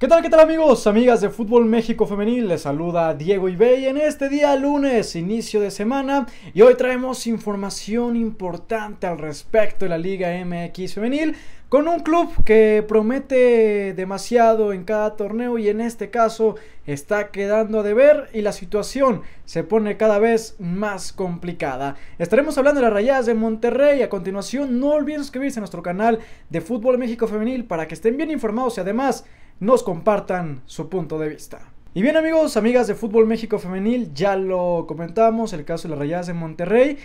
¿Qué tal, qué tal amigos, amigas de Fútbol México Femenil? Les saluda Diego Ibey en este día lunes, inicio de semana, y hoy traemos información importante al respecto de la Liga MX Femenil, con un club que promete demasiado en cada torneo y en este caso está quedando a deber y la situación se pone cada vez más complicada. Estaremos hablando de las rayadas de Monterrey. A continuación, no olviden suscribirse a nuestro canal de Fútbol México Femenil para que estén bien informados y además nos compartan su punto de vista. Y bien amigos, amigas de Fútbol México Femenil, ya lo comentamos, el caso de las Rayadas de Monterrey,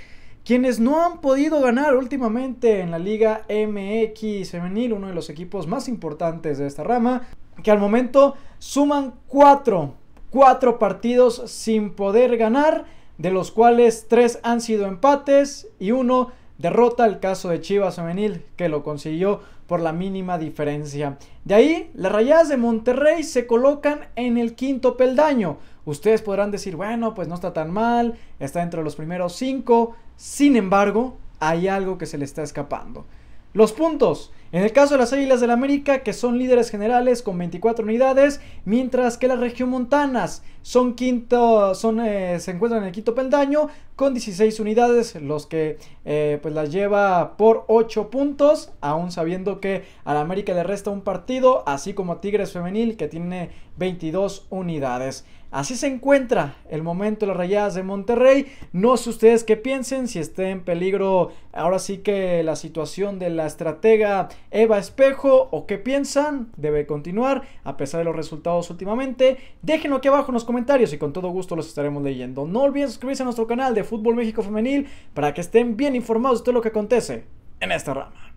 quienes no han podido ganar últimamente en la Liga MX Femenil, uno de los equipos más importantes de esta rama, que al momento suman cuatro, cuatro partidos sin poder ganar, de los cuales tres han sido empates y uno derrota, el caso de Chivas Femenil, que lo consiguió por la mínima diferencia. De ahí, las rayadas de Monterrey se colocan en el quinto peldaño. Ustedes podrán decir, bueno, pues no está tan mal, está entre los primeros cinco. Sin embargo, hay algo que se le está escapando. Los puntos. En el caso de las Águilas del América, que son líderes generales con 24 unidades, mientras que las regiomontanas son quinto, son, eh, se encuentran en el quinto peldaño con 16 unidades, los que eh, pues las lleva por 8 puntos, aún sabiendo que a la América le resta un partido, así como a Tigres Femenil que tiene 22 unidades. Así se encuentra el momento de las rayadas de Monterrey. No sé ustedes qué piensen, si esté en peligro ahora sí que la situación de la estratega Eva Espejo o qué piensan. Debe continuar a pesar de los resultados últimamente. Déjenlo aquí abajo en los comentarios y con todo gusto los estaremos leyendo. No olviden suscribirse a nuestro canal de Fútbol México Femenil para que estén bien informados de todo lo que acontece en esta rama.